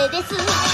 れです